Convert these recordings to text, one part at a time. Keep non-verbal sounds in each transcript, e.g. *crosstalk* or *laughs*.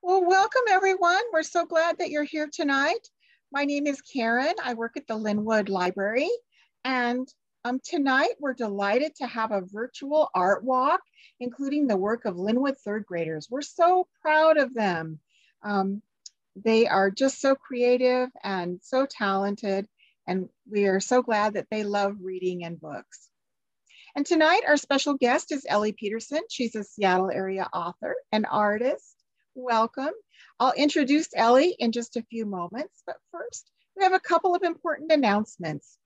Well, welcome everyone. We're so glad that you're here tonight. My name is Karen. I work at the Lynnwood Library. And um, tonight we're delighted to have a virtual art walk, including the work of Lynnwood third graders. We're so proud of them. Um, they are just so creative and so talented. And we are so glad that they love reading and books. And tonight our special guest is Ellie Peterson. She's a Seattle area author and artist welcome. I'll introduce Ellie in just a few moments, but first, we have a couple of important announcements.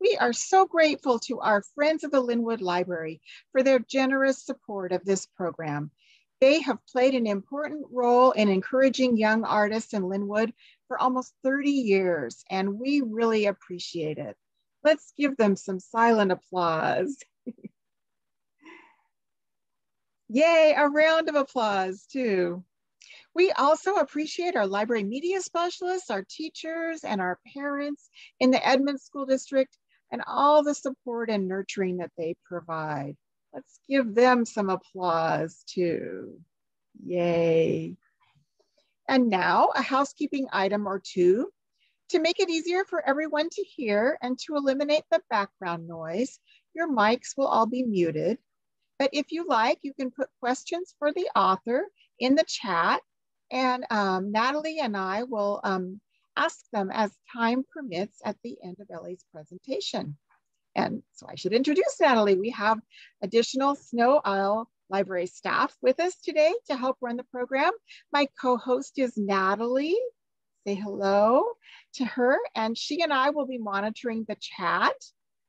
We are so grateful to our friends of the Lynnwood Library for their generous support of this program. They have played an important role in encouraging young artists in Lynnwood for almost 30 years, and we really appreciate it. Let's give them some silent applause. *laughs* Yay, a round of applause too. We also appreciate our library media specialists, our teachers, and our parents in the Edmonds School District and all the support and nurturing that they provide. Let's give them some applause too. Yay. And now a housekeeping item or two. To make it easier for everyone to hear and to eliminate the background noise, your mics will all be muted. But if you like, you can put questions for the author in the chat and um, Natalie and I will um, ask them as time permits at the end of Ellie's presentation. And so I should introduce Natalie. We have additional Sno-Isle Library staff with us today to help run the program. My co-host is Natalie. Say hello to her. And she and I will be monitoring the chat.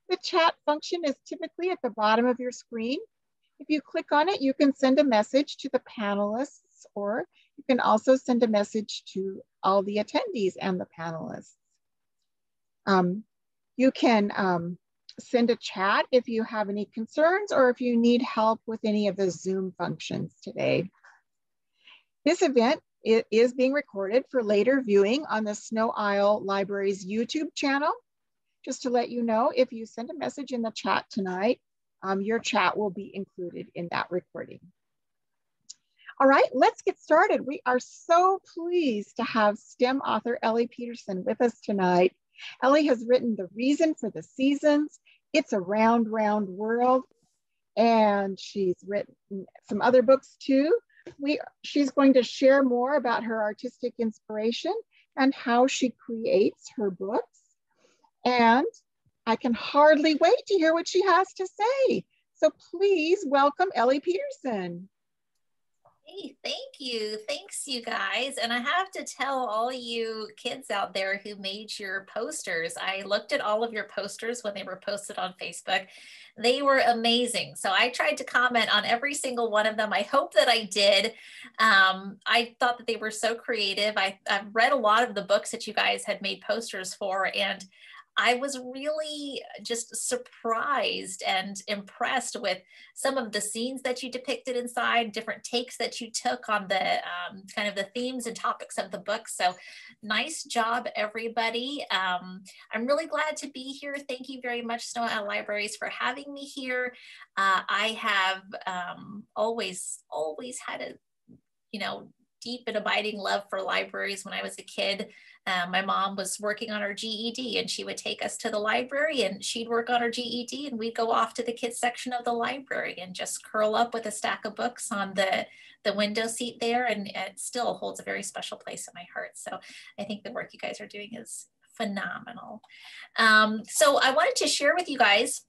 The chat function is typically at the bottom of your screen. If you click on it, you can send a message to the panelists or you can also send a message to all the attendees and the panelists. Um, you can um, send a chat if you have any concerns or if you need help with any of the Zoom functions today. This event it is being recorded for later viewing on the Sno-Isle Library's YouTube channel. Just to let you know, if you send a message in the chat tonight, um, your chat will be included in that recording. All right, let's get started. We are so pleased to have STEM author Ellie Peterson with us tonight. Ellie has written The Reason for the Seasons, It's a Round, Round World, and she's written some other books too. We, she's going to share more about her artistic inspiration and how she creates her books. And I can hardly wait to hear what she has to say. So please welcome Ellie Peterson. Hey, thank you. Thanks, you guys. And I have to tell all you kids out there who made your posters, I looked at all of your posters when they were posted on Facebook. They were amazing. So I tried to comment on every single one of them. I hope that I did. Um, I thought that they were so creative. I, I've read a lot of the books that you guys had made posters for, and I was really just surprised and impressed with some of the scenes that you depicted inside, different takes that you took on the um, kind of the themes and topics of the book. So nice job, everybody. Um, I'm really glad to be here. Thank you very much, Sno-Isle Libraries, for having me here. Uh, I have um, always, always had a, you know, deep and abiding love for libraries when I was a kid. Um, my mom was working on her GED and she would take us to the library and she'd work on her GED and we'd go off to the kids section of the library and just curl up with a stack of books on the, the window seat there. And it still holds a very special place in my heart. So I think the work you guys are doing is phenomenal. Um, so I wanted to share with you guys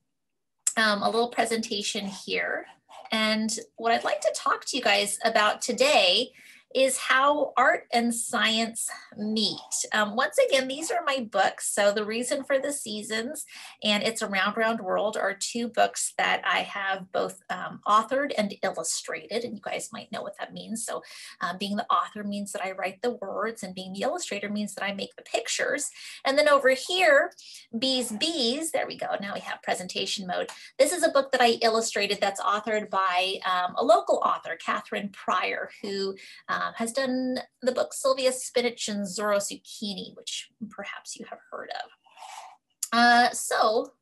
um, a little presentation here. And what I'd like to talk to you guys about today is how art and science meet. Um, once again, these are my books. So the reason for the seasons and it's a round round world are two books that I have both um, authored and illustrated. And you guys might know what that means. So uh, being the author means that I write the words and being the illustrator means that I make the pictures. And then over here, Bea's Bees, there we go. Now we have presentation mode. This is a book that I illustrated that's authored by um, a local author, Katherine Pryor, who um, um, has done the book Sylvia Spinach and Zora Zucchini, which perhaps you have heard of. Uh, so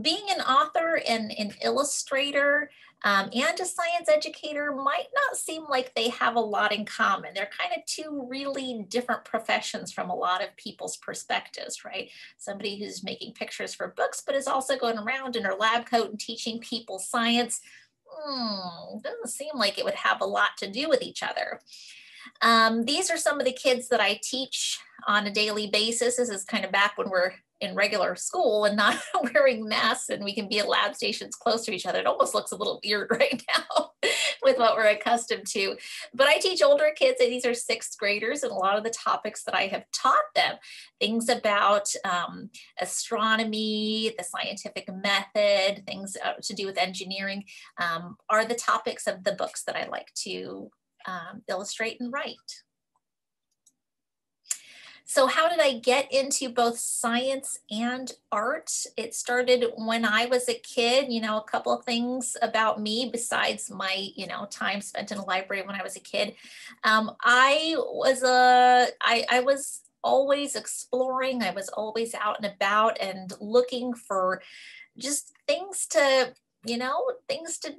being an author and an illustrator, um, and a science educator might not seem like they have a lot in common. They're kind of two really different professions from a lot of people's perspectives, right? Somebody who's making pictures for books, but is also going around in her lab coat and teaching people science. Hmm, doesn't seem like it would have a lot to do with each other. Um, these are some of the kids that I teach on a daily basis. This is kind of back when we're in regular school and not *laughs* wearing masks and we can be at lab stations close to each other. It almost looks a little weird *laughs* right now with what we're accustomed to. But I teach older kids, and these are sixth graders, and a lot of the topics that I have taught them, things about um, astronomy, the scientific method, things uh, to do with engineering, um, are the topics of the books that I like to um, illustrate and write. So how did I get into both science and art? It started when I was a kid, you know, a couple things about me besides my, you know, time spent in a library when I was a kid. Um, I was a, I, I was always exploring. I was always out and about and looking for just things to, you know, things to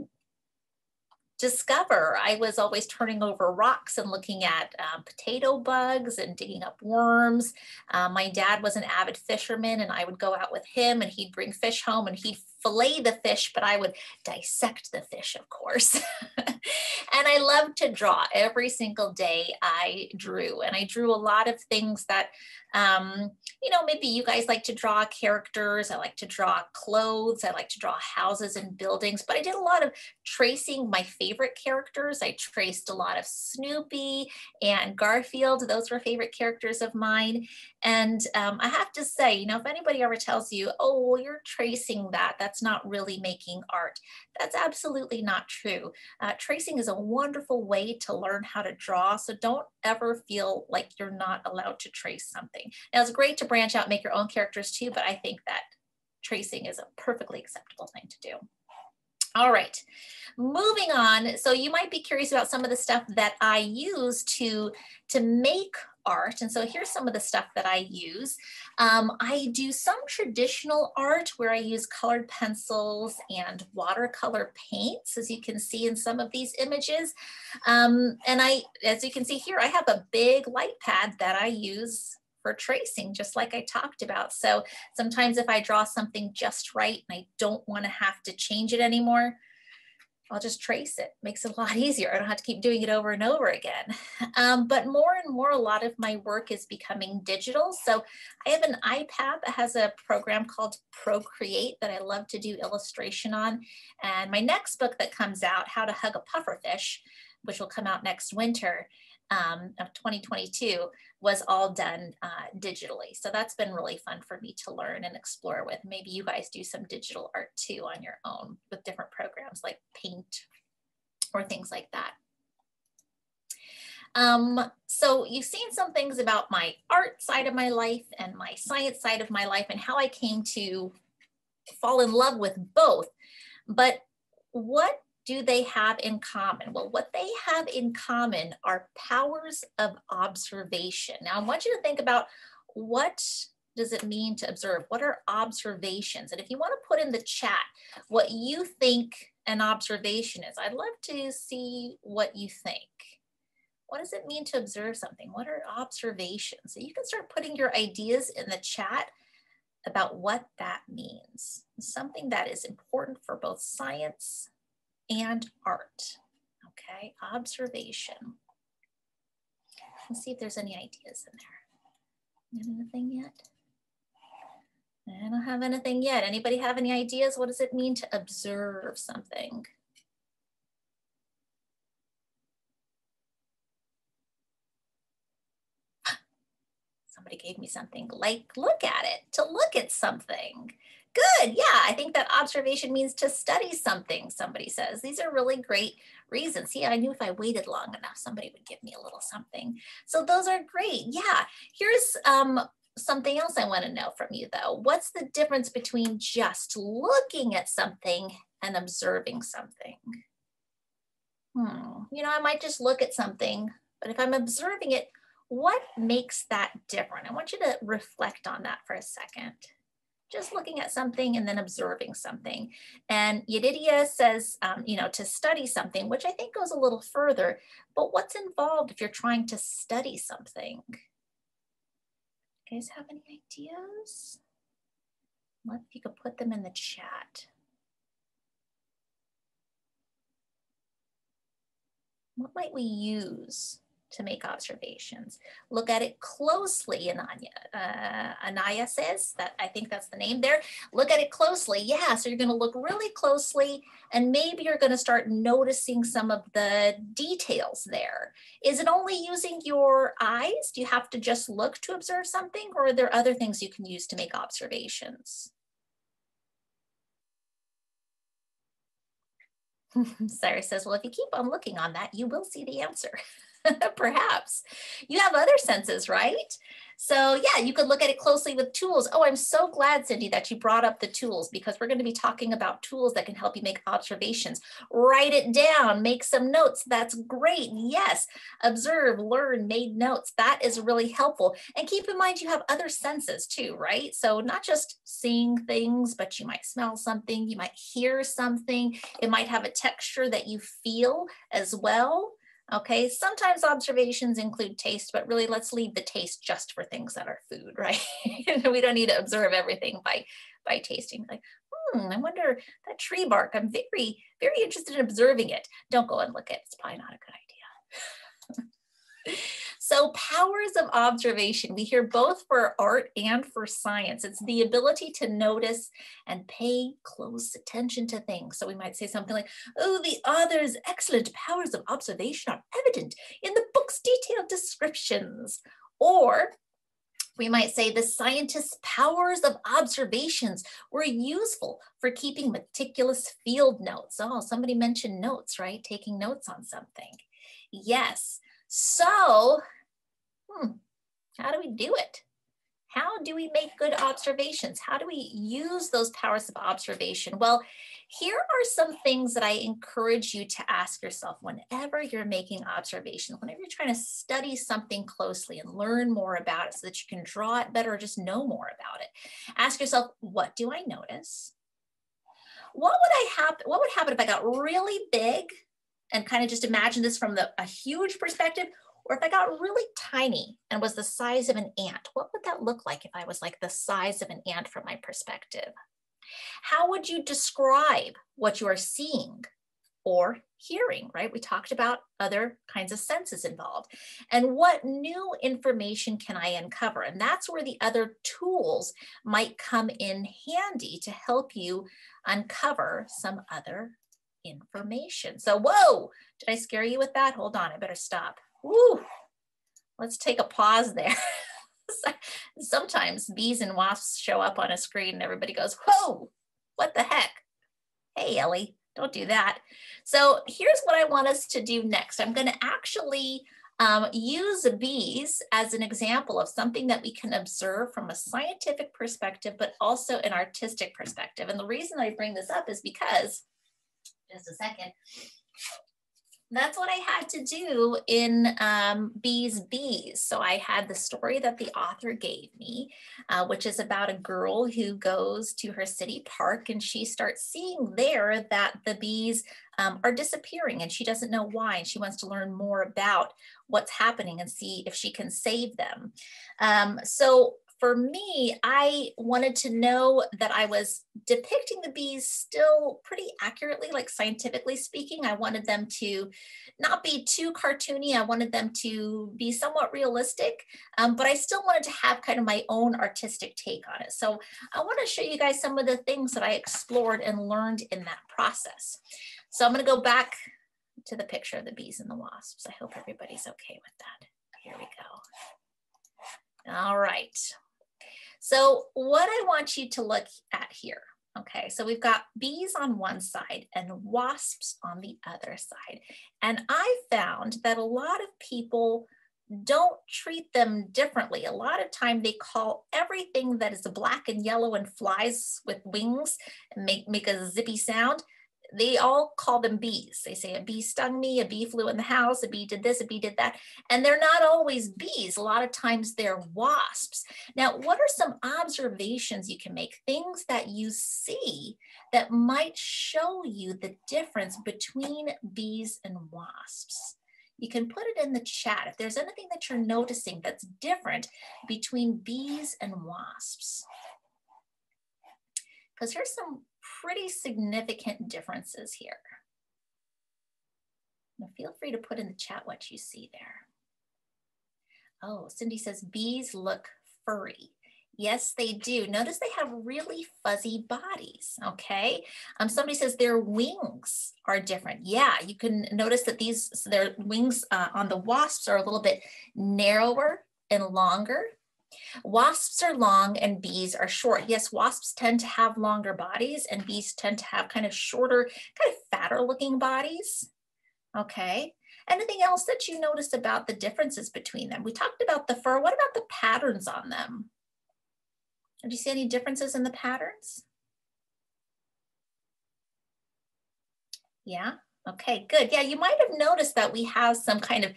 discover. I was always turning over rocks and looking at um, potato bugs and digging up worms. Um, my dad was an avid fisherman, and I would go out with him, and he'd bring fish home, and he'd fillet the fish, but I would dissect the fish, of course. *laughs* and I loved to draw. Every single day I drew, and I drew a lot of things that, um, you know, maybe you guys like to draw characters. I like to draw clothes. I like to draw houses and buildings, but I did a lot of tracing my favorite characters. I traced a lot of Snoopy and Garfield. Those were favorite characters of mine. And um, I have to say, you know, if anybody ever tells you, oh, well, you're tracing that, that's not really making art, that's absolutely not true. Uh, tracing is a wonderful way to learn how to draw. So don't ever feel like you're not allowed to trace something. Now, it's great to branch out, make your own characters too, but I think that tracing is a perfectly acceptable thing to do. All right, moving on. So you might be curious about some of the stuff that I use to, to make art. And so here's some of the stuff that I use. Um, I do some traditional art where I use colored pencils and watercolor paints, as you can see in some of these images. Um, and I, as you can see here, I have a big light pad that I use for tracing, just like I talked about. So sometimes if I draw something just right and I don't want to have to change it anymore, I'll just trace it. Makes it a lot *laughs* easier. I don't have to keep doing it over and over again. *laughs* Um, but more and more, a lot of my work is becoming digital. So I have an iPad that has a program called Procreate that I love to do illustration on. And my next book that comes out, How to Hug a Pufferfish, which will come out next winter, um, of 2022 was all done uh, digitally. So that's been really fun for me to learn and explore with. Maybe you guys do some digital art too on your own with different programs like Paint or things like that. Um, so you've seen some things about my art side of my life and my science side of my life and how I came to fall in love with both. But what do they have in common? Well, what they have in common are powers of observation. Now, I want you to think about what does it mean to observe? What are observations? And if you want to put in the chat what you think an observation is, I'd love to see what you think. What does it mean to observe something? What are observations? So you can start putting your ideas in the chat about what that means. Something that is important for both science and art. Okay, observation. Let's see if there's any ideas in there. Anything yet? I don't have anything yet. Anybody have any ideas? What does it mean to observe something? *gasps* Somebody gave me something like look at it, to look at something. Good. Yeah, I think that observation means to study something, somebody says. These are really great reasons. See, I knew if I waited long enough, somebody would give me a little something. So those are great. Yeah. Here's um, something else I want to know from you, though. What's the difference between just looking at something and observing something? Hmm. You know, I might just look at something, but if I'm observing it, what makes that different? I want you to reflect on that for a second just looking at something and then observing something. And Yedidia says, um, you know, to study something, which I think goes a little further, but what's involved if you're trying to study something? You guys have any ideas? What if you could put them in the chat? What might we use to make observations. Look at it closely, Ananya. Uh, Anaya says that I think that's the name there. Look at it closely. Yeah, so you're going to look really closely and maybe you're going to start noticing some of the details there. Is it only using your eyes? Do you have to just look to observe something or are there other things you can use to make observations? *laughs* Cyrus says, well, if you keep on looking on that, you will see the answer. *laughs* *laughs* Perhaps. You have other senses, right? So yeah, you could look at it closely with tools. Oh, I'm so glad, Cindy, that you brought up the tools because we're going to be talking about tools that can help you make observations. Write it down, make some notes. That's great. Yes, observe, learn, made notes. That is really helpful. And keep in mind you have other senses too, right? So not just seeing things, but you might smell something, you might hear something. It might have a texture that you feel as well. Okay, sometimes observations include taste, but really let's leave the taste just for things that are food, *laughs* right? we don't need to observe everything by, by tasting. Like, hmm, I wonder that tree bark, I'm very, very interested in observing it. Don't go and look at it, it's probably not a good idea. *laughs* So powers of observation, we hear both for art and for science. It's the ability to notice and pay close attention to things. So we might say something like, oh, the author's excellent powers of observation are evident in the book's detailed descriptions. Or we might say the scientist's powers of observations were useful for keeping meticulous field notes. Oh, somebody mentioned notes, right? Taking notes on something. Yes, so, hmm, how do we do it? How do we make good observations? How do we use those powers of observation? Well, here are some things that I encourage you to ask yourself whenever you're making observations, whenever you're trying to study something closely and learn more about it so that you can draw it better or just know more about it. Ask yourself, what do I notice? What would I happen? What would happen if I got really big and kind of just imagine this from the, a huge perspective, or if I got really tiny and was the size of an ant, what would that look like if I was like the size of an ant from my perspective? How would you describe what you are seeing or hearing, right? We talked about other kinds of senses involved. And what new information can I uncover? And that's where the other tools might come in handy to help you uncover some other information. So, whoa, did I scare you with that? Hold on, I better stop. Woo, let's take a pause there. *laughs* Sometimes bees and wasps show up on a screen and everybody goes, whoa, what the heck? Hey, Ellie, don't do that. So here's what I want us to do next. I'm going to actually um, use bees as an example of something that we can observe from a scientific perspective, but also an artistic perspective. And the reason I bring this up is because just a second. That's what I had to do in um, Bea's Bees. So I had the story that the author gave me, uh, which is about a girl who goes to her city park and she starts seeing there that the bees um, are disappearing and she doesn't know why. And she wants to learn more about what's happening and see if she can save them. Um, so for me, I wanted to know that I was depicting the bees still pretty accurately, like scientifically speaking. I wanted them to not be too cartoony. I wanted them to be somewhat realistic, um, but I still wanted to have kind of my own artistic take on it. So I want to show you guys some of the things that I explored and learned in that process. So I'm going to go back to the picture of the bees and the wasps. I hope everybody's okay with that. Here we go. All right. So what I want you to look at here, okay, so we've got bees on one side and wasps on the other side. And I found that a lot of people don't treat them differently. A lot of time they call everything that is black and yellow and flies with wings and make, make a zippy sound, they all call them bees. They say a bee stung me, a bee flew in the house, a bee did this, a bee did that. And they're not always bees. A lot of times they're wasps. Now, what are some observations you can make, things that you see that might show you the difference between bees and wasps? You can put it in the chat if there's anything that you're noticing that's different between bees and wasps. Because here's some pretty significant differences here. Now feel free to put in the chat what you see there. Oh, Cindy says bees look furry. Yes, they do. Notice they have really fuzzy bodies, okay? Um, somebody says their wings are different. Yeah, you can notice that these, so their wings uh, on the wasps are a little bit narrower and longer Wasps are long and bees are short. Yes, wasps tend to have longer bodies and bees tend to have kind of shorter, kind of fatter looking bodies. Okay. Anything else that you noticed about the differences between them? We talked about the fur. What about the patterns on them? Did you see any differences in the patterns? Yeah. Okay, good. Yeah, you might have noticed that we have some kind of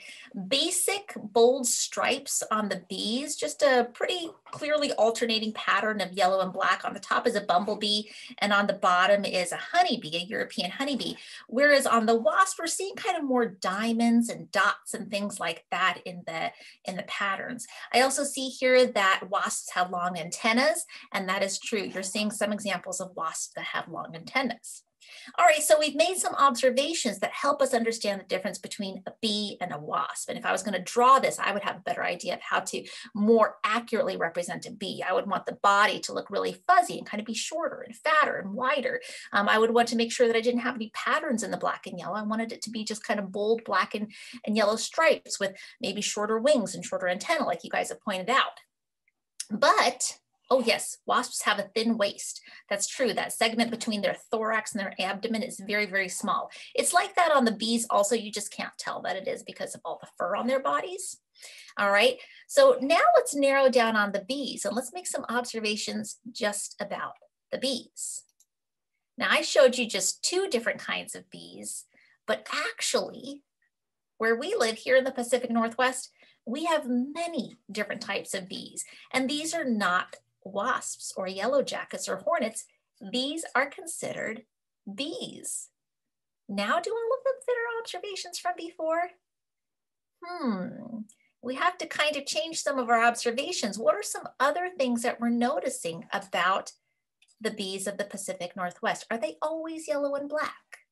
basic bold stripes on the bees, just a pretty clearly alternating pattern of yellow and black. On the top is a bumblebee and on the bottom is a honeybee, a European honeybee. Whereas on the wasp, we're seeing kind of more diamonds and dots and things like that in the, in the patterns. I also see here that wasps have long antennas and that is true. You're seeing some examples of wasps that have long antennas. All right, so we've made some observations that help us understand the difference between a bee and a wasp. And if I was going to draw this, I would have a better idea of how to more accurately represent a bee. I would want the body to look really fuzzy and kind of be shorter and fatter and wider. Um, I would want to make sure that I didn't have any patterns in the black and yellow. I wanted it to be just kind of bold black and, and yellow stripes with maybe shorter wings and shorter antenna, like you guys have pointed out. But Oh yes, wasps have a thin waist. That's true. That segment between their thorax and their abdomen is very, very small. It's like that on the bees also, you just can't tell that it is because of all the fur on their bodies. All right, so now let's narrow down on the bees and let's make some observations just about the bees. Now I showed you just two different kinds of bees, but actually where we live here in the Pacific Northwest, we have many different types of bees, and these are not wasps or yellow jackets or hornets, these are considered bees. Now do all of look fit our observations from before? Hmm, we have to kind of change some of our observations. What are some other things that we're noticing about the bees of the Pacific Northwest? Are they always yellow and black?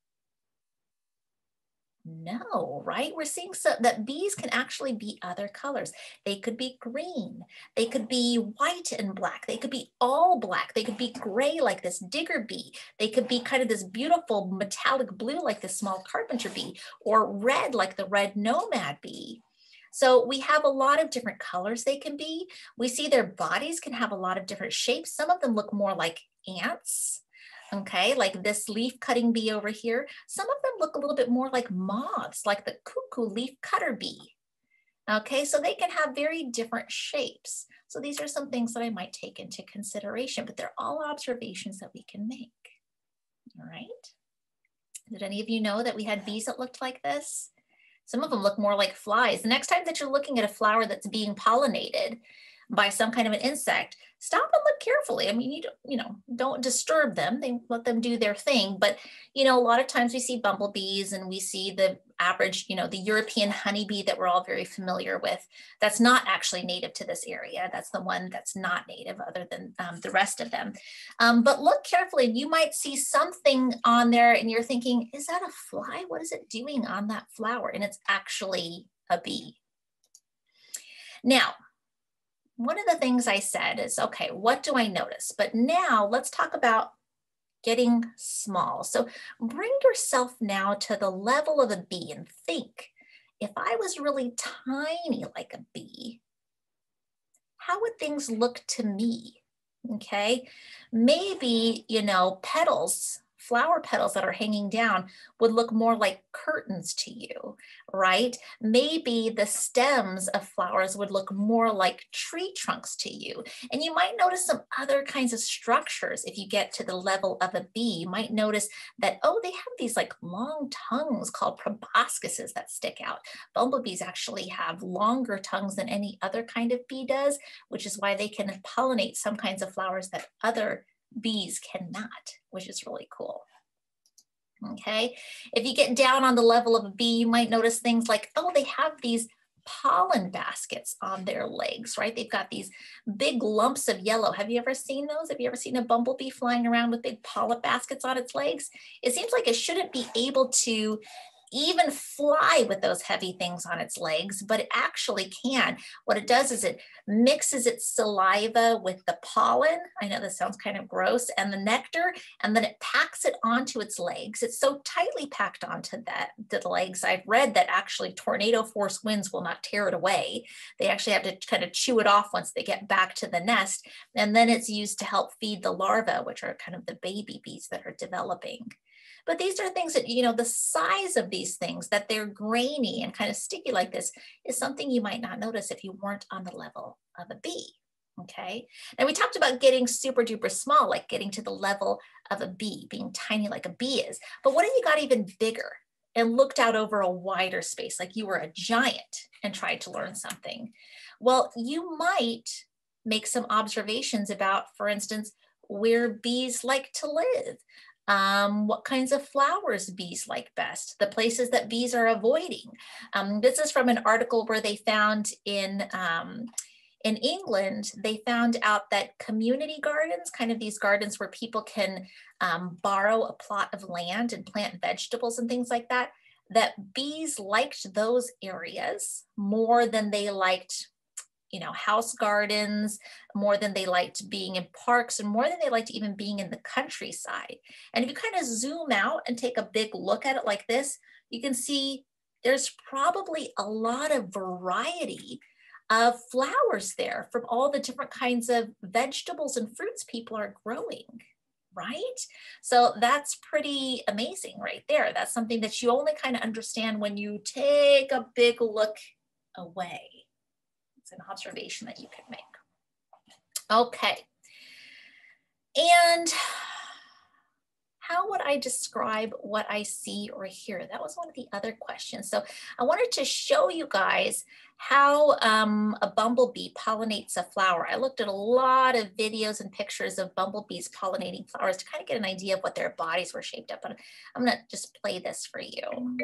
No, right? We're seeing so that bees can actually be other colors. They could be green. They could be white and black. They could be all black. They could be gray like this digger bee. They could be kind of this beautiful metallic blue like this small carpenter bee or red like the red nomad bee. So we have a lot of different colors they can be. We see their bodies can have a lot of different shapes. Some of them look more like ants okay, like this leaf cutting bee over here. Some of them look a little bit more like moths, like the cuckoo leaf cutter bee. Okay, so they can have very different shapes. So these are some things that I might take into consideration, but they're all observations that we can make. All right. Did any of you know that we had bees that looked like this? Some of them look more like flies. The next time that you're looking at a flower that's being pollinated, by some kind of an insect, stop and look carefully. I mean, you don't, you know, don't disturb them. They let them do their thing. But, you know, a lot of times we see bumblebees and we see the average, you know, the European honeybee that we're all very familiar with. That's not actually native to this area. That's the one that's not native other than um, the rest of them. Um, but look carefully and you might see something on there and you're thinking, is that a fly? What is it doing on that flower? And it's actually a bee. Now, one of the things I said is, okay, what do I notice? But now let's talk about getting small. So bring yourself now to the level of a bee and think, if I was really tiny like a bee, how would things look to me? Okay, maybe, you know, petals flower petals that are hanging down would look more like curtains to you, right? Maybe the stems of flowers would look more like tree trunks to you. And you might notice some other kinds of structures if you get to the level of a bee. You might notice that, oh, they have these like long tongues called proboscises that stick out. Bumblebees actually have longer tongues than any other kind of bee does, which is why they can pollinate some kinds of flowers that other bees cannot, which is really cool. Okay, if you get down on the level of a bee, you might notice things like, oh, they have these pollen baskets on their legs, right? They've got these big lumps of yellow. Have you ever seen those? Have you ever seen a bumblebee flying around with big pollen baskets on its legs? It seems like it shouldn't be able to even fly with those heavy things on its legs, but it actually can. What it does is it mixes its saliva with the pollen. I know this sounds kind of gross, and the nectar, and then it packs it onto its legs. It's so tightly packed onto that to the legs. I've read that actually tornado force winds will not tear it away. They actually have to kind of chew it off once they get back to the nest. And then it's used to help feed the larvae, which are kind of the baby bees that are developing. But these are things that, you know, the size of these things, that they're grainy and kind of sticky like this, is something you might not notice if you weren't on the level of a bee. Okay. And we talked about getting super duper small, like getting to the level of a bee, being tiny like a bee is. But what if you got even bigger and looked out over a wider space, like you were a giant and tried to learn something? Well, you might make some observations about, for instance, where bees like to live um, what kinds of flowers bees like best, the places that bees are avoiding. Um, this is from an article where they found in, um, in England, they found out that community gardens, kind of these gardens where people can um, borrow a plot of land and plant vegetables and things like that, that bees liked those areas more than they liked you know, house gardens more than they liked being in parks and more than they liked even being in the countryside. And if you kind of zoom out and take a big look at it like this, you can see there's probably a lot of variety of flowers there from all the different kinds of vegetables and fruits people are growing right? So that's pretty amazing right there. That's something that you only kind of understand when you take a big look away. It's an observation that you can make. Okay. And how would I describe what I see or hear? That was one of the other questions. So I wanted to show you guys how um, a bumblebee pollinates a flower. I looked at a lot of videos and pictures of bumblebees pollinating flowers to kind of get an idea of what their bodies were shaped up. And I'm gonna just play this for you.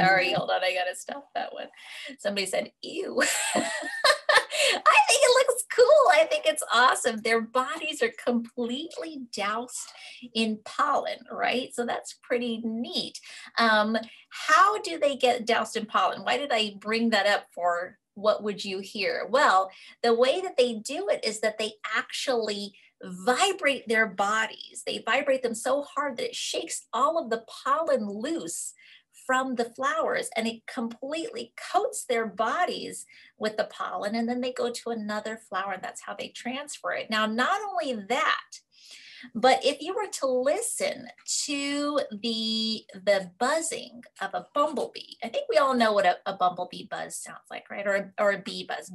Sorry, *laughs* hold on, I gotta stop that one. Somebody said ew. *laughs* I think it looks cool. I think it's awesome. Their bodies are completely doused in pollen, right? So that's pretty neat. Um, how do they get doused in pollen? Why did I bring that up for what would you hear? Well, the way that they do it is that they actually vibrate their bodies. They vibrate them so hard that it shakes all of the pollen loose from the flowers and it completely coats their bodies with the pollen and then they go to another flower and that's how they transfer it. Now, not only that, but if you were to listen to the, the buzzing of a bumblebee, I think we all know what a, a bumblebee buzz sounds like, right? Or, a, or a bee buzz,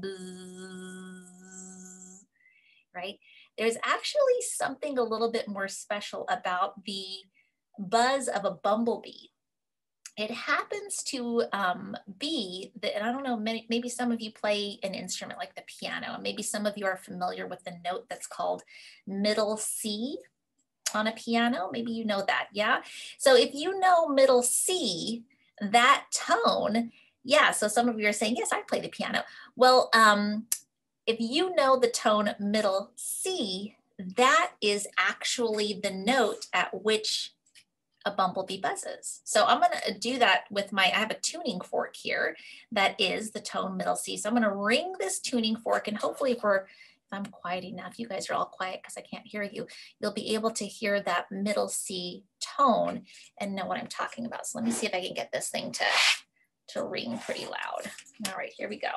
right? There's actually something a little bit more special about the buzz of a bumblebee it happens to um, be that, and I don't know, many, maybe some of you play an instrument like the piano, and maybe some of you are familiar with the note that's called middle C on a piano. Maybe you know that, yeah? So if you know middle C, that tone, yeah, so some of you are saying, yes, I play the piano. Well, um, if you know the tone middle C, that is actually the note at which a bumblebee buzzes. So I'm gonna uh, do that with my, I have a tuning fork here that is the tone middle C. So I'm gonna ring this tuning fork and hopefully if we're, if I'm quiet enough, you guys are all quiet because I can't hear you, you'll be able to hear that middle C tone and know what I'm talking about. So let me see if I can get this thing to, to ring pretty loud. All right, here we go.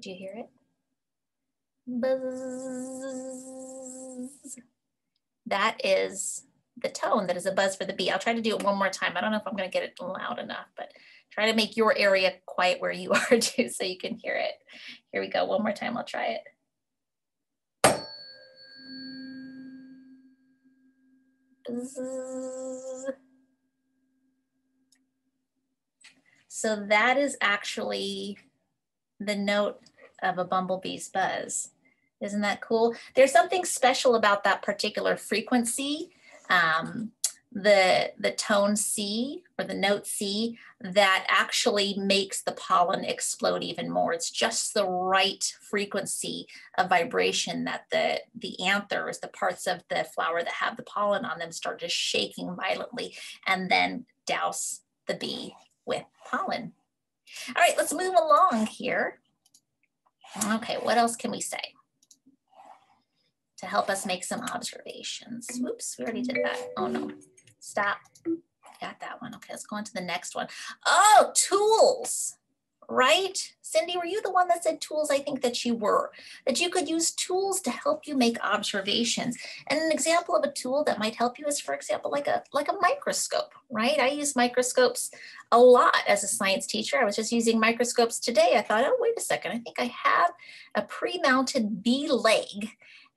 Could you hear it? Buzz. That is the tone that is a buzz for the bee. I'll try to do it one more time. I don't know if I'm going to get it loud enough, but try to make your area quiet where you *laughs* are too so you can hear it. Here we go. One more time. I'll try it. So that is actually the note of a bumblebee's buzz. Isn't that cool? There's something special about that particular frequency, um, the, the tone C or the note C that actually makes the pollen explode even more. It's just the right frequency of vibration that the, the anthers, the parts of the flower that have the pollen on them start just shaking violently and then douse the bee with pollen. All right, let's move along here. Okay, what else can we say? To help us make some observations. Oops, we already did that. Oh no, stop. Got that one. Okay, let's go on to the next one. Oh, tools right? Cindy, were you the one that said tools? I think that you were, that you could use tools to help you make observations. And an example of a tool that might help you is, for example, like a, like a microscope, right? I use microscopes a lot as a science teacher. I was just using microscopes today. I thought, oh, wait a second. I think I have a pre-mounted bee leg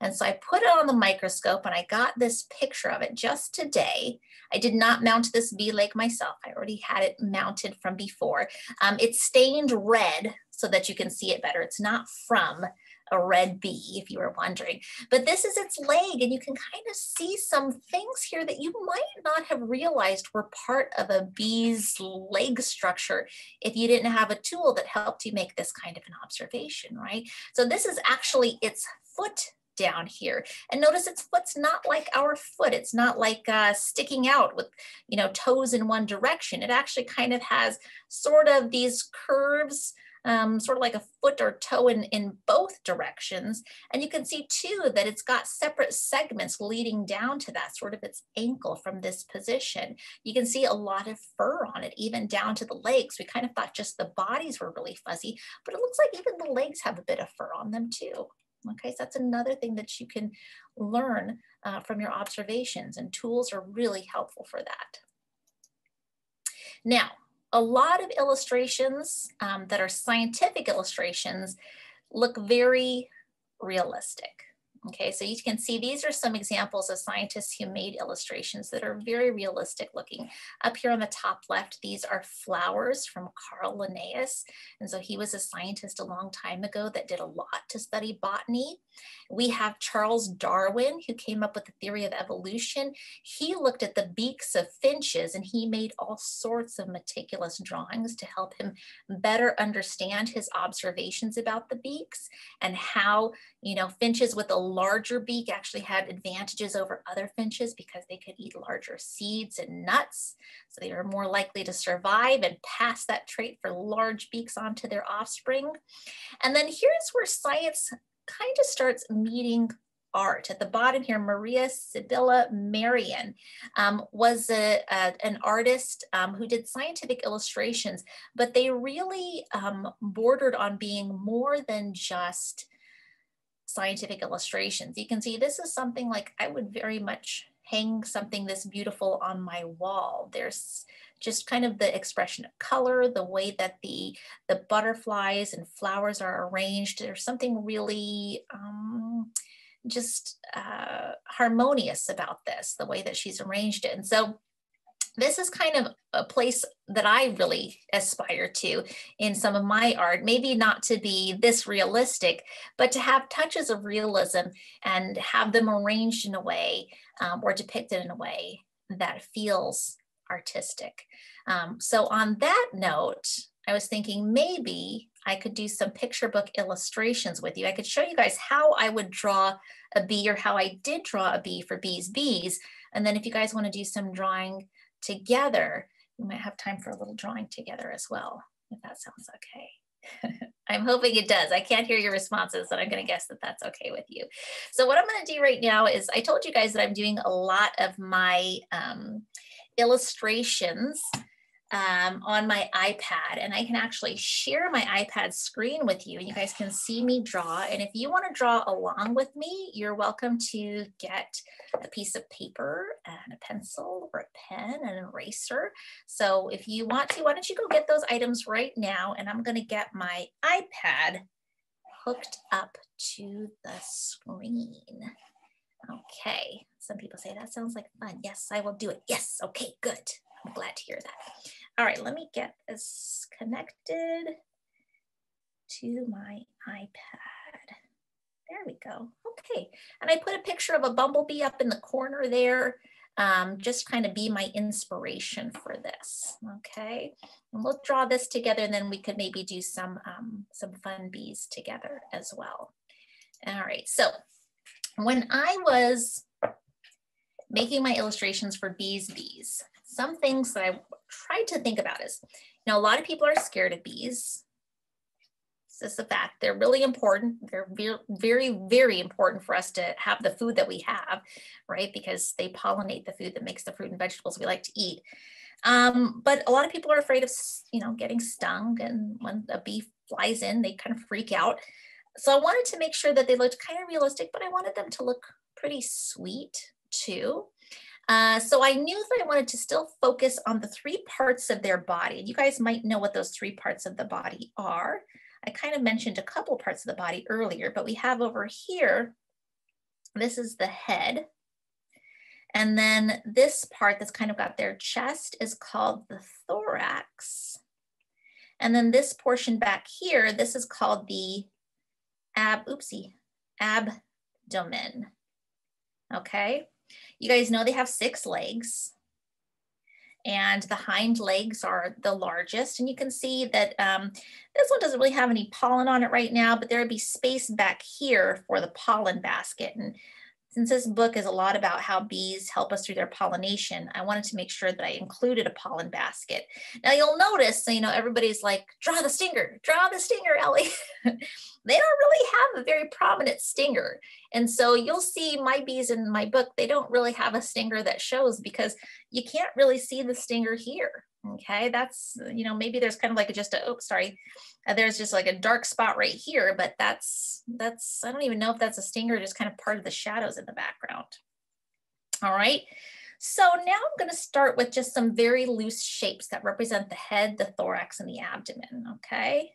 and so I put it on the microscope and I got this picture of it just today. I did not mount this bee leg myself. I already had it mounted from before. Um, it's stained red so that you can see it better. It's not from a red bee, if you were wondering. But this is its leg, and you can kind of see some things here that you might not have realized were part of a bee's leg structure if you didn't have a tool that helped you make this kind of an observation, right? So this is actually its foot down here. And notice its foot's not like our foot. It's not like uh, sticking out with, you know, toes in one direction. It actually kind of has sort of these curves, um, sort of like a foot or toe in, in both directions. And you can see too that it's got separate segments leading down to that sort of its ankle from this position. You can see a lot of fur on it, even down to the legs. We kind of thought just the bodies were really fuzzy, but it looks like even the legs have a bit of fur on them too. Okay, so that's another thing that you can learn uh, from your observations and tools are really helpful for that. Now, a lot of illustrations um, that are scientific illustrations look very realistic. Okay, so you can see these are some examples of scientists who made illustrations that are very realistic looking. Up here on the top left, these are flowers from Carl Linnaeus. And so he was a scientist a long time ago that did a lot to study botany. We have Charles Darwin, who came up with the theory of evolution. He looked at the beaks of finches and he made all sorts of meticulous drawings to help him better understand his observations about the beaks and how, you know, finches with a larger beak actually had advantages over other finches because they could eat larger seeds and nuts. So they were more likely to survive and pass that trait for large beaks onto their offspring. And then here's where science kind of starts meeting art. At the bottom here, Maria Sibylla Merian um, was a, a, an artist um, who did scientific illustrations, but they really um, bordered on being more than just scientific illustrations. You can see this is something like I would very much hang something this beautiful on my wall. There's just kind of the expression of color, the way that the, the butterflies and flowers are arranged. There's something really um, just uh, harmonious about this, the way that she's arranged it. And so this is kind of a place that I really aspire to in some of my art. Maybe not to be this realistic, but to have touches of realism and have them arranged in a way um, or depicted in a way that feels artistic. Um, so, on that note, I was thinking maybe I could do some picture book illustrations with you. I could show you guys how I would draw a bee or how I did draw a bee for Bea's Bees. And then if you guys want to do some drawing together, we might have time for a little drawing together as well, if that sounds okay. *laughs* I'm hoping it does. I can't hear your responses, and I'm going to guess that that's okay with you. So what I'm going to do right now is I told you guys that I'm doing a lot of my um, illustrations um, on my iPad and I can actually share my iPad screen with you and you guys can see me draw. And if you wanna draw along with me, you're welcome to get a piece of paper and a pencil or a pen and an eraser. So if you want to, why don't you go get those items right now and I'm gonna get my iPad hooked up to the screen. Okay, some people say that sounds like fun. Yes, I will do it. Yes, okay, good. I'm glad to hear that. All right, let me get this connected to my iPad. There we go. Okay, and I put a picture of a bumblebee up in the corner there. Um, just kind of be my inspiration for this, okay? And we'll draw this together and then we could maybe do some, um, some fun bees together as well. All right, so when I was making my illustrations for Bea's Bees, some things that I tried to think about is, you know, a lot of people are scared of bees. This is a fact. They're really important. They're very, very, very important for us to have the food that we have, right? Because they pollinate the food that makes the fruit and vegetables we like to eat. Um, but a lot of people are afraid of, you know, getting stung. And when a bee flies in, they kind of freak out. So I wanted to make sure that they looked kind of realistic, but I wanted them to look pretty sweet too. Uh, so I knew that I wanted to still focus on the three parts of their body. You guys might know what those three parts of the body are. I kind of mentioned a couple parts of the body earlier, but we have over here, this is the head. And then this part that's kind of got their chest is called the thorax. And then this portion back here, this is called the ab, oopsie, abdomen. Okay. You guys know they have six legs and the hind legs are the largest. And you can see that um, this one doesn't really have any pollen on it right now, but there would be space back here for the pollen basket. And since this book is a lot about how bees help us through their pollination, I wanted to make sure that I included a pollen basket. Now you'll notice, you know, everybody's like, draw the stinger, draw the stinger, Ellie. *laughs* they don't really have a very prominent stinger. And so you'll see my bees in my book, they don't really have a stinger that shows because you can't really see the stinger here. Okay, that's, you know, maybe there's kind of like a, just a, oh, sorry, uh, there's just like a dark spot right here, but that's, that's, I don't even know if that's a stinger, just kind of part of the shadows in the background. All right, so now I'm gonna start with just some very loose shapes that represent the head, the thorax, and the abdomen, okay?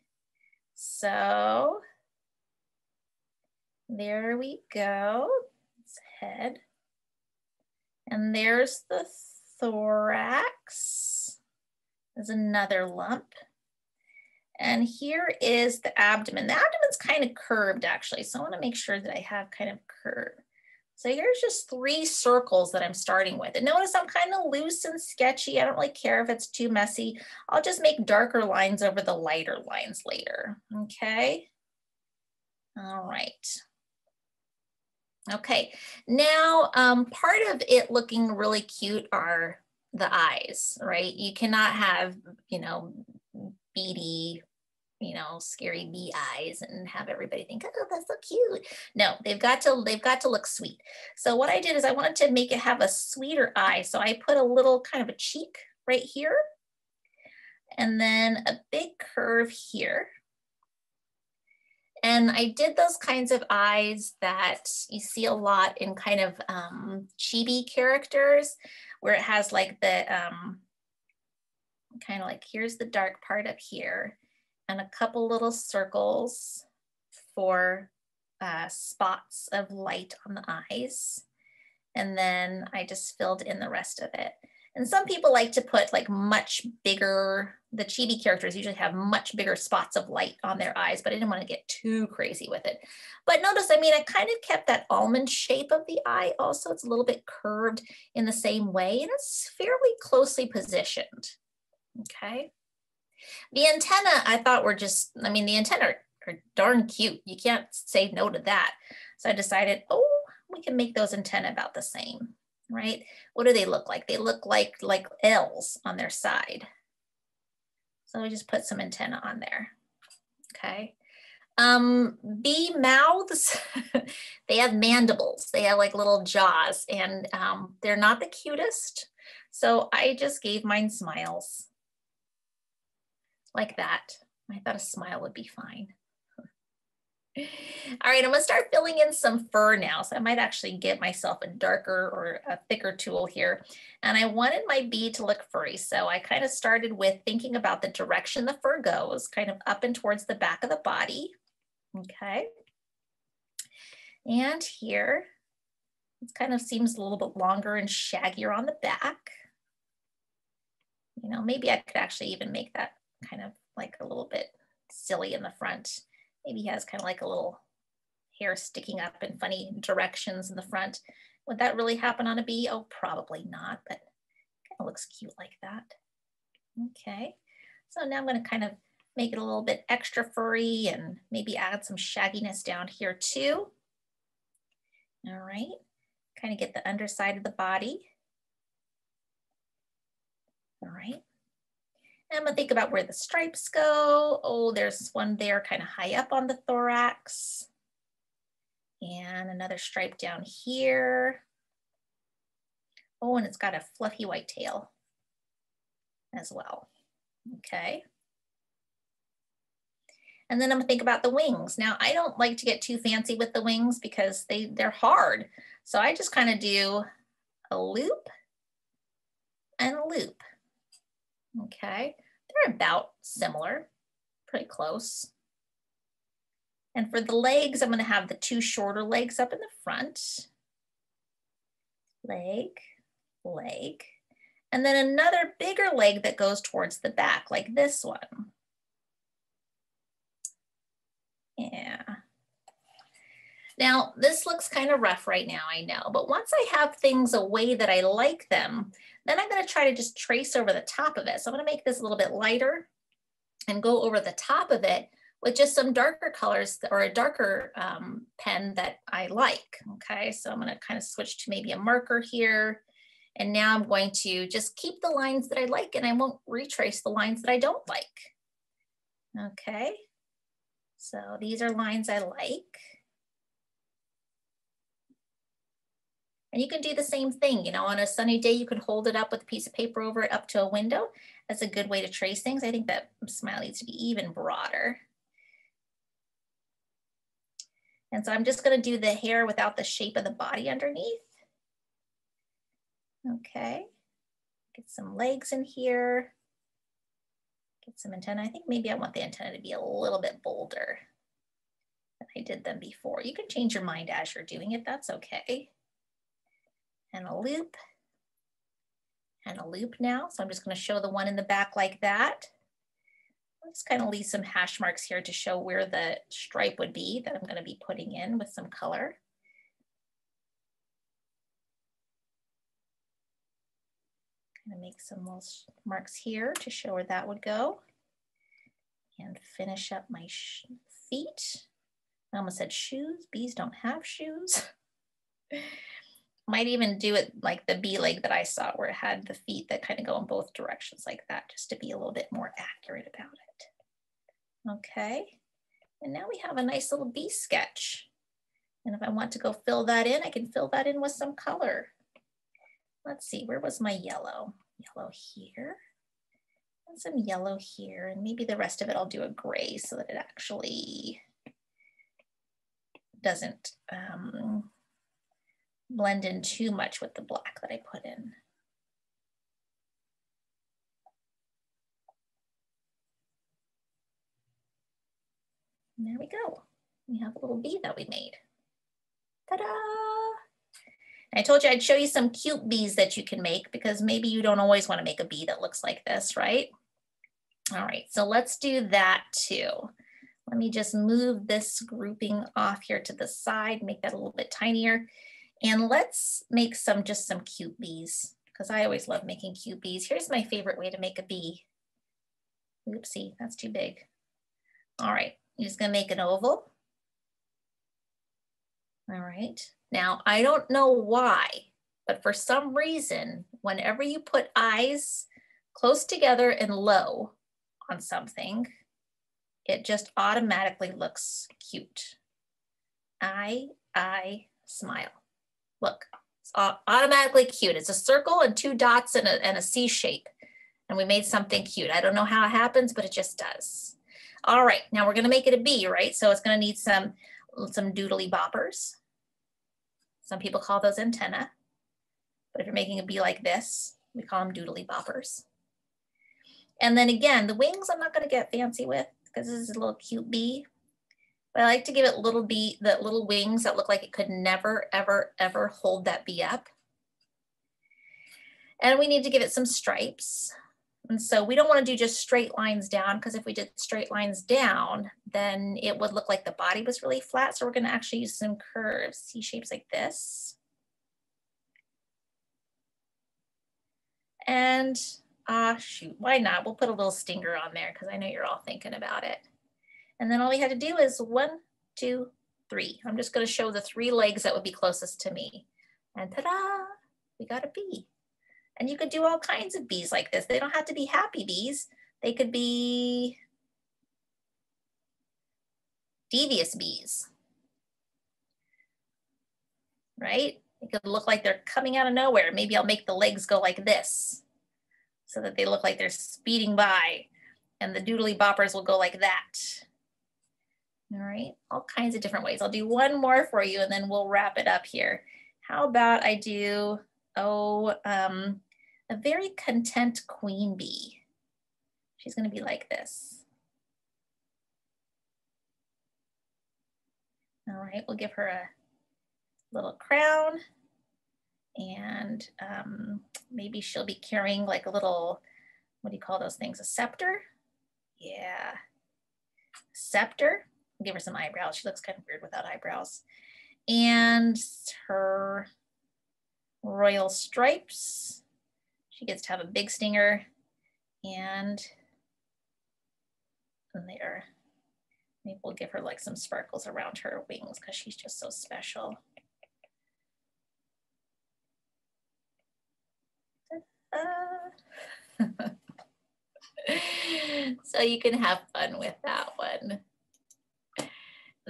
So there we go. It's head. And there's the thorax. There's another lump. And here is the abdomen. The abdomen's kind of curved actually. So I wanna make sure that I have kind of curve. So here's just three circles that I'm starting with. And notice I'm kind of loose and sketchy. I don't really care if it's too messy. I'll just make darker lines over the lighter lines later, okay? All right. Okay, now um, part of it looking really cute are the eyes, right? You cannot have, you know, beady, you know, scary bee eyes and have everybody think, oh, that's so cute. No, they've got to, they've got to look sweet. So what I did is I wanted to make it have a sweeter eye. So I put a little kind of a cheek right here and then a big curve here. And I did those kinds of eyes that you see a lot in kind of um, chibi characters, where it has like the um, kind of like here's the dark part up here, and a couple little circles for uh, spots of light on the eyes. And then I just filled in the rest of it. And some people like to put like much bigger, the chibi characters usually have much bigger spots of light on their eyes, but I didn't want to get too crazy with it. But notice, I mean, I kind of kept that almond shape of the eye. Also, it's a little bit curved in the same way and it's fairly closely positioned. Okay. The antenna I thought were just, I mean, the antenna are, are darn cute. You can't say no to that. So I decided, oh, we can make those antenna about the same, right? What do they look like? They look like, like L's on their side. So we just put some antenna on there, okay? Um, bee mouths, *laughs* they have mandibles. They have like little jaws and um, they're not the cutest. So I just gave mine smiles like that. I thought a smile would be fine. *laughs* All right, I'm gonna start filling in some fur now. So I might actually get myself a darker or a thicker tool here. And I wanted my bee to look furry. So I kind of started with thinking about the direction the fur goes, kind of up and towards the back of the body. Okay. And here, it kind of seems a little bit longer and shaggier on the back. You know, maybe I could actually even make that kind of like a little bit silly in the front. Maybe he has kind of like a little hair sticking up in funny directions in the front. Would that really happen on a bee? Oh, probably not, but kind of looks cute like that. Okay, so now I'm gonna kind of make it a little bit extra furry and maybe add some shagginess down here too. All right, kind of get the underside of the body. All right. I'm gonna think about where the stripes go. Oh, there's one there kind of high up on the thorax. And another stripe down here. Oh, and it's got a fluffy white tail as well. Okay. And then I'm gonna think about the wings. Now, I don't like to get too fancy with the wings because they, they're hard. So I just kind of do a loop and a loop. Okay, they're about similar, pretty close. And for the legs, I'm gonna have the two shorter legs up in the front. Leg, leg. And then another bigger leg that goes towards the back, like this one. Yeah. Now, this looks kind of rough right now, I know, but once I have things a way that I like them, then I'm gonna try to just trace over the top of it. So I'm gonna make this a little bit lighter and go over the top of it with just some darker colors or a darker um, pen that I like, okay? So I'm gonna kind of switch to maybe a marker here. And now I'm going to just keep the lines that I like and I won't retrace the lines that I don't like. Okay, so these are lines I like. And you can do the same thing, you know, on a sunny day, you can hold it up with a piece of paper over it up to a window. That's a good way to trace things. I think that smile needs to be even broader. And so I'm just gonna do the hair without the shape of the body underneath. Okay, get some legs in here. Get some antenna. I think maybe I want the antenna to be a little bit bolder than I did them before. You can change your mind as you're doing it, that's okay and a loop and a loop now. So I'm just gonna show the one in the back like that. I'll just kind of leave some hash marks here to show where the stripe would be that I'm gonna be putting in with some color. Gonna make some little marks here to show where that would go. And finish up my feet. I almost said shoes. Bees don't have shoes. *laughs* Might even do it like the bee leg that I saw where it had the feet that kind of go in both directions like that, just to be a little bit more accurate about it. Okay, and now we have a nice little bee sketch. And if I want to go fill that in, I can fill that in with some color. Let's see, where was my yellow? Yellow here, and some yellow here, and maybe the rest of it I'll do a gray so that it actually doesn't um, blend in too much with the black that I put in. And there we go. We have a little bee that we made. Ta-da! I told you I'd show you some cute bees that you can make because maybe you don't always want to make a bee that looks like this, right? All right, so let's do that too. Let me just move this grouping off here to the side, make that a little bit tinier. And let's make some, just some cute bees because I always love making cute bees. Here's my favorite way to make a bee. Oopsie, that's too big. All right, you're just gonna make an oval. All right, now I don't know why, but for some reason, whenever you put eyes close together and low on something, it just automatically looks cute. I, I smile. Look, it's automatically cute. It's a circle and two dots and a, and a C shape. And we made something cute. I don't know how it happens, but it just does. All right, now we're gonna make it a bee, right? So it's gonna need some, some doodly boppers. Some people call those antenna. But if you're making a bee like this, we call them doodly boppers. And then again, the wings I'm not gonna get fancy with because this is a little cute bee. But I like to give it little bee, the little wings that look like it could never, ever, ever hold that bee up. And we need to give it some stripes. And so we don't want to do just straight lines down because if we did straight lines down, then it would look like the body was really flat. So we're going to actually use some curves, C shapes like this. And ah, shoot, why not? We'll put a little stinger on there because I know you're all thinking about it. And then all we had to do is one, two, three. I'm just going to show the three legs that would be closest to me. And ta-da, we got a bee. And you could do all kinds of bees like this. They don't have to be happy bees. They could be devious bees, right? It could look like they're coming out of nowhere. Maybe I'll make the legs go like this so that they look like they're speeding by and the doodly boppers will go like that. All right, all kinds of different ways. I'll do one more for you and then we'll wrap it up here. How about I do, oh, um, a very content queen bee. She's gonna be like this. All right, we'll give her a little crown and um, maybe she'll be carrying like a little, what do you call those things? A scepter? Yeah, scepter give her some eyebrows. She looks kind of weird without eyebrows. And her royal stripes. She gets to have a big stinger and there. Maybe we'll give her like some sparkles around her wings because she's just so special. *laughs* So you can have fun with that one.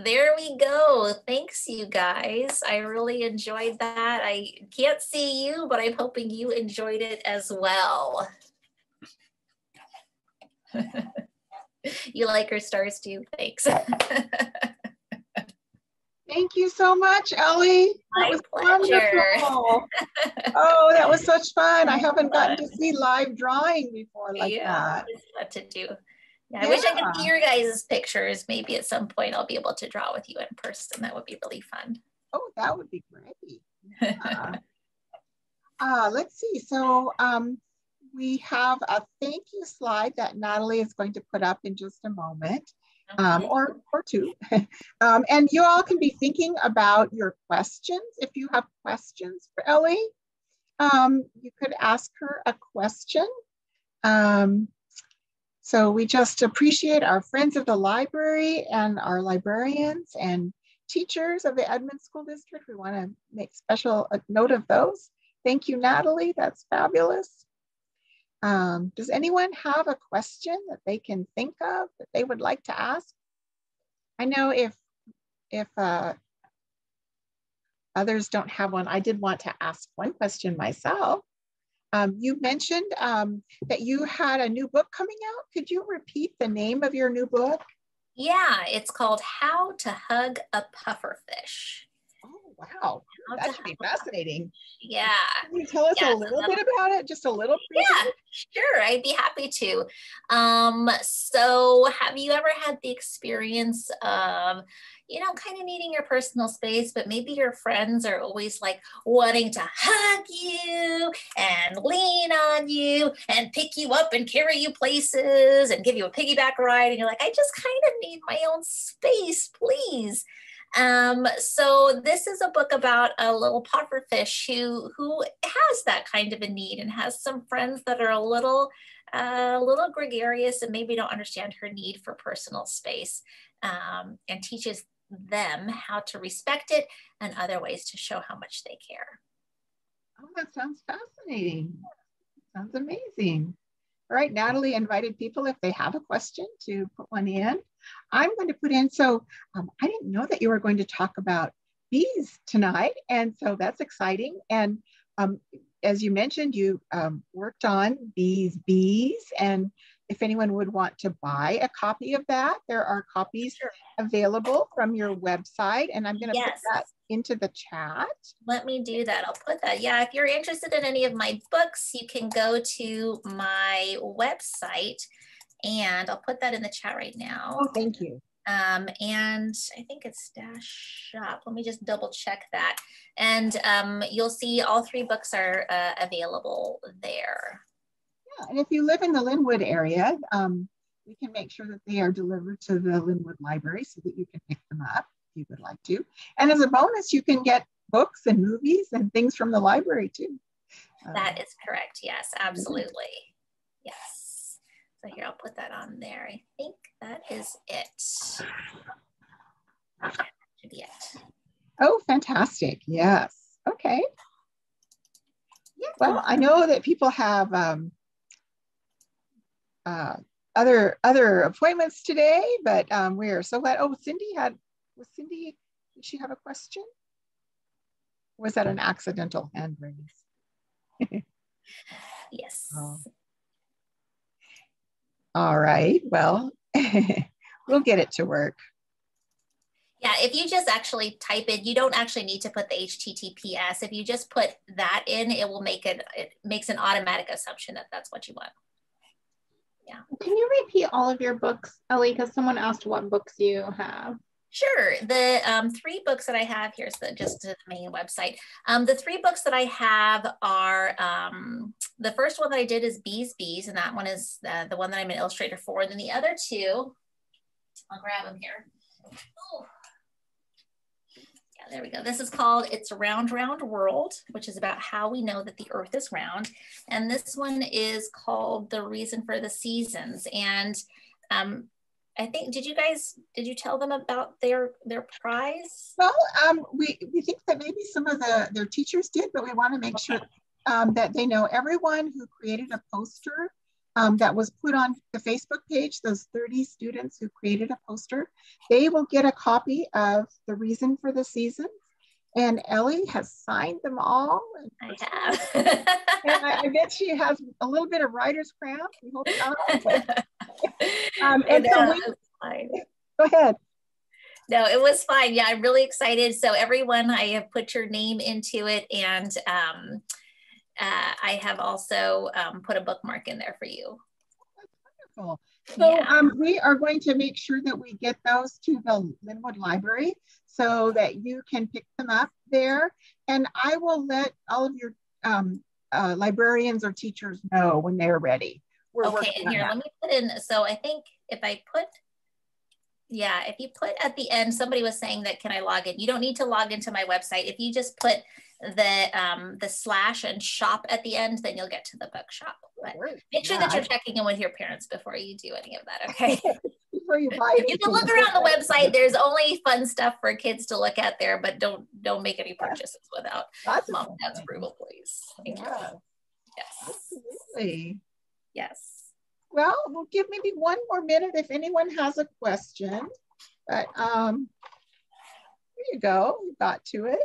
There we go. Thanks, you guys. I really enjoyed that. I can't see you, but I'm hoping you enjoyed it as well. *laughs* you like our stars too. Thanks. *laughs* Thank you so much, Ellie. That My was pleasure. wonderful. *laughs* oh, that was such fun. I haven't gotten to see live drawing before like yeah, that. What to do. Yeah, I yeah. wish I could see your guys' pictures. Maybe at some point I'll be able to draw with you in person. That would be really fun. Oh, that would be great. *laughs* uh, uh, let's see. So um, we have a thank you slide that Natalie is going to put up in just a moment. Um, or, or two. *laughs* um, and you all can be thinking about your questions. If you have questions for Ellie, um, you could ask her a question. Um, so we just appreciate our friends of the library and our librarians and teachers of the Edmonds School District. We want to make special note of those. Thank you, Natalie. That's fabulous. Um, does anyone have a question that they can think of that they would like to ask? I know if if uh, others don't have one, I did want to ask one question myself. Um, you mentioned um, that you had a new book coming out. Could you repeat the name of your new book? Yeah, it's called How to Hug a Pufferfish. Wow. That should be fascinating. Yeah. Can you tell us yeah, a little bit about it? Just a little? Yeah, sure. I'd be happy to. Um, so, have you ever had the experience of, you know, kind of needing your personal space, but maybe your friends are always like wanting to hug you and lean on you and pick you up and carry you places and give you a piggyback ride? And you're like, I just kind of need my own space, please. Um, so this is a book about a little pufferfish who who has that kind of a need and has some friends that are a little a little gregarious and maybe don't understand her need for personal space um, and teaches them how to respect it and other ways to show how much they care. Oh, that sounds fascinating. Sounds amazing. All right, Natalie invited people if they have a question to put one in. I'm going to put in, so um, I didn't know that you were going to talk about bees tonight. And so that's exciting. And um, as you mentioned, you um, worked on these bees and if anyone would want to buy a copy of that, there are copies sure. available from your website. And I'm going to yes. put that into the chat. Let me do that. I'll put that. Yeah, if you're interested in any of my books, you can go to my website and I'll put that in the chat right now. Oh, thank you. Um, and I think it's dash shop. Let me just double check that. And um, you'll see all three books are uh, available there and if you live in the Lynnwood area, um, we can make sure that they are delivered to the Lynnwood Library so that you can pick them up if you would like to. And as a bonus, you can get books and movies and things from the library too. That um, is correct. Yes, absolutely. Yes. So here, I'll put that on there. I think that is it. That should be it. Oh, fantastic. Yes. Okay. Yeah. Well, I know that people have um, uh, other other appointments today, but um, we are so glad. Oh, Cindy had was Cindy? Did she have a question? was that an accidental hand raise? *laughs* yes. Oh. All right. Well, *laughs* we'll get it to work. Yeah, if you just actually type it, you don't actually need to put the HTTPS. If you just put that in, it will make it, it makes an automatic assumption that that's what you want yeah. Can you repeat all of your books, Ellie? Because someone asked what books you have. Sure. The um, three books that I have here's the just the main website. Um, the three books that I have are um, the first one that I did is Bea's Bees, and that one is uh, the one that I'm an illustrator for. And then the other two, I'll grab them here. Oh, there we go. This is called It's Round Round World, which is about how we know that the earth is round. And this one is called The Reason for the Seasons. And um, I think, did you guys, did you tell them about their their prize? Well, um, we, we think that maybe some of the their teachers did, but we want to make okay. sure um, that they know everyone who created a poster um, that was put on the Facebook page, those 30 students who created a poster, they will get a copy of The Reason for the Season. And Ellie has signed them all. I have. and I, I, bet she has a little bit of writer's cramp. We hope not. *laughs* um, and so we, go ahead. No, it was fine. Yeah, I'm really excited. So everyone, I have put your name into it and um, uh, I have also um, put a bookmark in there for you. That's wonderful. So yeah. um, we are going to make sure that we get those to the Lynnwood Library so that you can pick them up there. And I will let all of your um, uh, librarians or teachers know when they're ready. We're okay, and here, let me put in, so I think if I put, yeah, if you put at the end, somebody was saying that, can I log in? You don't need to log into my website. If you just put the um, the slash and shop at the end, then you'll get to the bookshop. But make sure yeah. that you're checking in with your parents before you do any of that. Okay. *laughs* before you buy you can look around the website. There's only fun stuff for kids to look at there, but don't don't make any purchases without That's mom and dad's approval, please. Thank yeah. you. Yes. Absolutely. Yes. Well, we'll give maybe one more minute if anyone has a question. But um, there you go. We got to it.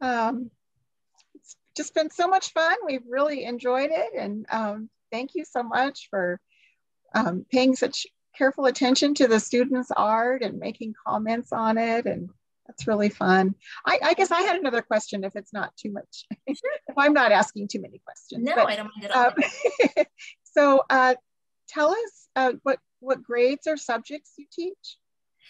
Um, it's just been so much fun. We've really enjoyed it. And um, thank you so much for um, paying such careful attention to the students' art and making comments on it. And that's really fun. I, I guess I had another question if it's not too much, if I'm not asking too many questions. No, but, I don't mind at all. Um, *laughs* so uh, tell us uh, what, what grades or subjects you teach?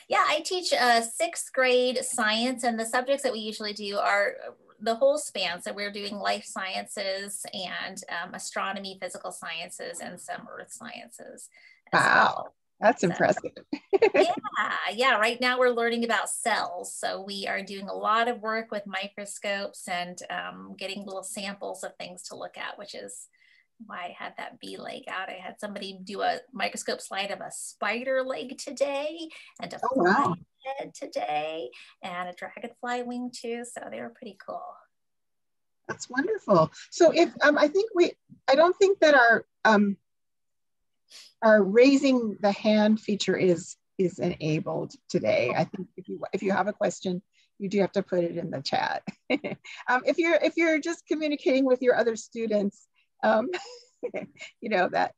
Yeah, I teach uh, sixth grade science, and the subjects that we usually do are the whole span. So we're doing life sciences and um, astronomy, physical sciences, and some earth sciences. Wow. Well. That's so, impressive. *laughs* yeah, *laughs* yeah. Right now we're learning about cells. So we are doing a lot of work with microscopes and um, getting little samples of things to look at, which is why I had that bee leg out. I had somebody do a microscope slide of a spider leg today and a oh, fly wow. head today and a dragonfly wing too. So they were pretty cool. That's wonderful. So if um, I think we, I don't think that our um, our raising the hand feature is is enabled today. I think if you if you have a question, you do have to put it in the chat. *laughs* um, if you're if you're just communicating with your other students, um, *laughs* you know that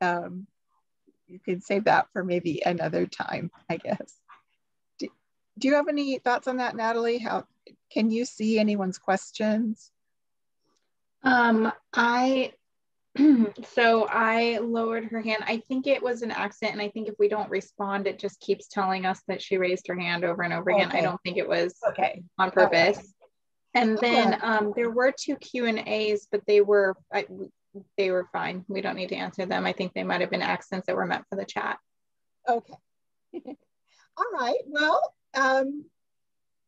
um, you can save that for maybe another time, I guess. Do, do you have any thoughts on that, Natalie? How can you see anyone's questions? Um, I *clears throat* so I lowered her hand. I think it was an accident. And I think if we don't respond, it just keeps telling us that she raised her hand over and over again. I don't think it was okay on purpose. Okay. And then um, there were two Q and A's, but they were I, they were fine. We don't need to answer them. I think they might have been accents that were meant for the chat. Okay. *laughs* All right. Well, um,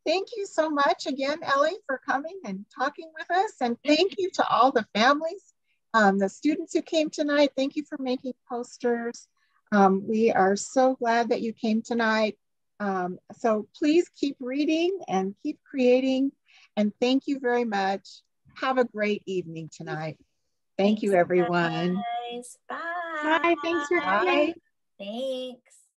thank you so much again, Ellie, for coming and talking with us. And thank you to all the families um, the students who came tonight, thank you for making posters. Um, we are so glad that you came tonight. Um, so please keep reading and keep creating. And thank you very much. Have a great evening tonight. Thank Thanks, you, everyone. Guys. Bye. Bye. Thanks for coming. Thanks.